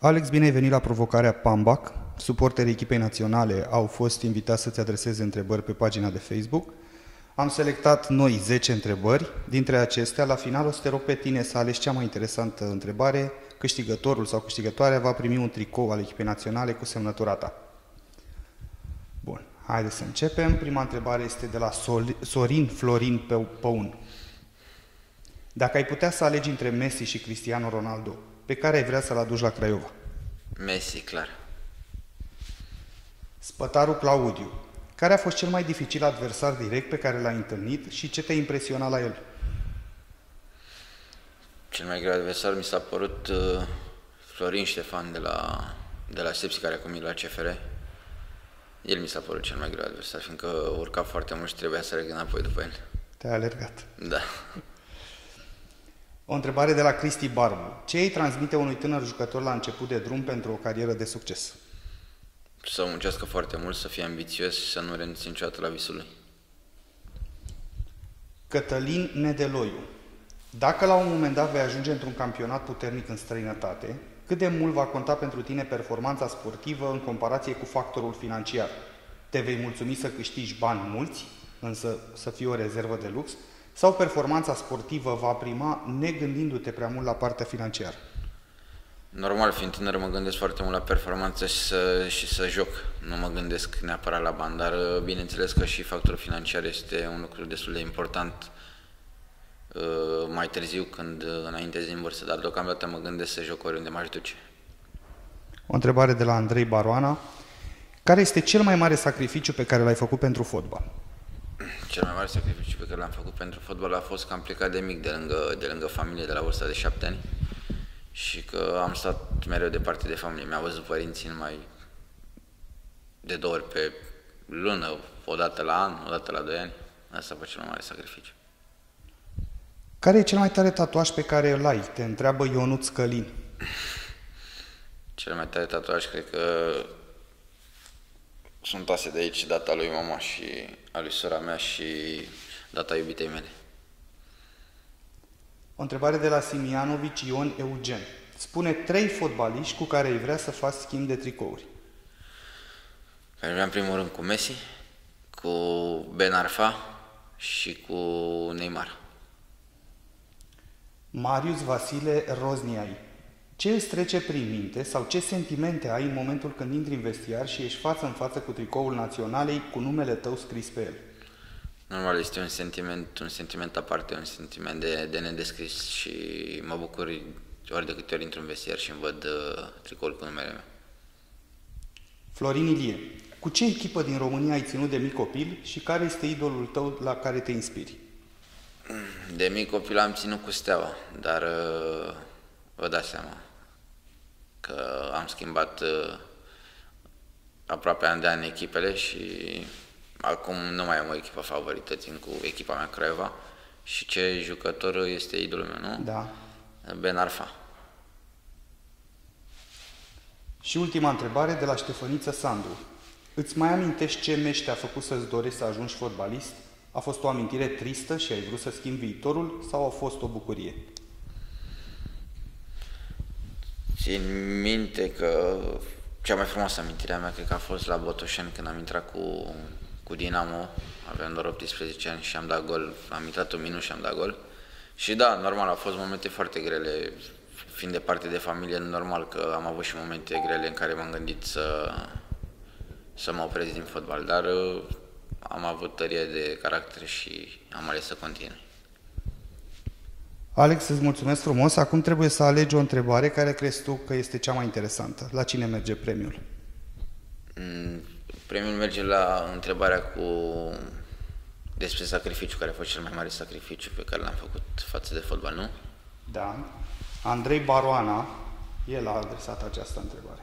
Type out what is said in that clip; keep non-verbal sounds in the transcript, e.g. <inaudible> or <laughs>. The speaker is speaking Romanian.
Alex, bine ai venit la provocarea Pambac. Suporterii echipei naționale au fost invitați să-ți adreseze întrebări pe pagina de Facebook. Am selectat noi 10 întrebări. Dintre acestea, la final o să te rog pe tine să alegi cea mai interesantă întrebare. Câștigătorul sau câștigătoarea va primi un tricou al echipei naționale cu semnătura ta. Bun, haideți să începem. Prima întrebare este de la Sorin Florin Păun. Dacă ai putea să alegi între Messi și Cristiano Ronaldo, pe care ai vrea să-l aduci la Craiova? Messi, clar. Spătarul Claudiu. Care a fost cel mai dificil adversar direct pe care l-ai întâlnit și ce te-a impresionat la el? Cel mai greu adversar mi s-a părut uh, Florin Ștefan de la, de la Sepsi, care acum e la CFR. El mi s-a părut cel mai greu adversar, fiindcă urca foarte mult și trebuia să regân apoi după el. Te-a alergat. Da. O întrebare de la Cristi Barbu. Ce îi transmite unui tânăr jucător la început de drum pentru o carieră de succes? Să muncească foarte mult, să fie ambițios și să nu renunțe niciodată la visul lui. Cătălin Nedeloiu. Dacă la un moment dat vei ajunge într-un campionat puternic în străinătate, cât de mult va conta pentru tine performanța sportivă în comparație cu factorul financiar? Te vei mulțumi să câștigi bani mulți, însă să fie o rezervă de lux, sau performanța sportivă va prima negândindu-te prea mult la partea financiară? Normal, fiind tânăr, mă gândesc foarte mult la performanță și să, și să joc. Nu mă gândesc neapărat la bani, dar bineînțeles că și factorul financiar este un lucru destul de important uh, mai târziu, când înainte din vârstă, dar deocamdată mă gândesc să joc oriunde m-aș duce. O întrebare de la Andrei Baroana. Care este cel mai mare sacrificiu pe care l-ai făcut pentru fotbal? Cel mai mare sacrificiu pe care l-am făcut pentru fotbal a fost că am plecat de mic de lângă, de lângă familie, de la vârsta de șapte ani și că am stat mereu departe de familie. Mi-au văzut părinții numai de două ori pe lună, o dată la an, o dată la doi ani. Asta a fost cel mai mare sacrificiu. Care e cel mai tare tatuaj pe care îl ai? Te întreabă Ionuț Călin. <laughs> Cel mai tare tatuaj cred că sunt ase de aici, data lui mama și a lui sora mea și data iubitei mele. O întrebare de la Simianovici Ion Eugen. Spune trei fotbaliști cu care ai vrea să faci schimb de tricouri. Care vreau în primul rând cu Messi, cu Ben Arfa și cu Neymar. Marius Vasile Rozniai. Ce îți trece prin minte sau ce sentimente ai în momentul când intri în vestiar și ești față în față cu tricoul naționalei cu numele tău scris pe el? Normal, este un sentiment, un sentiment aparte, un sentiment de, de nedescris și mă bucur ori de câte ori intru în vestiar și îmi văd uh, tricoul cu numele meu. Florin Ilie, cu ce echipă din România ai ținut de mic copil și care este idolul tău la care te inspiri? De mic copil am ținut cu Steaua, dar uh, vă dați seama că am schimbat uh, aproape an de an echipele și acum nu mai am o echipă favorită, țin cu echipa mea Craiova. Și ce jucător este idolul meu, nu? Da. Ben Arfa. Și ultima întrebare de la Ștefăniță Sandu. Îți mai amintești ce meci te-a făcut să-ți dorești să ajungi fotbalist? A fost o amintire tristă și ai vrut să schimbi viitorul sau a fost o bucurie? Țin minte că cea mai frumoasă amintire a mea cred că a fost la Botoșani când am intrat cu, cu Dinamo, aveam doar 18 ani și am dat gol, am intrat un minut și am dat gol. Și da, normal, au fost momente foarte grele, fiind de parte de familie, normal că am avut și momente grele în care m-am gândit să, să mă opresc din fotbal, dar uh, am avut tărie de caracter și am ales să continui. Alex, îți mulțumesc frumos. Acum trebuie să alegi o întrebare care crezi tu că este cea mai interesantă. La cine merge premiul? Mm, premiul merge la întrebarea cu despre sacrificiu, care a fost cel mai mare sacrificiu pe care l-am făcut față de fotbal, nu? Da. Andrei Baroana, el a adresat această întrebare.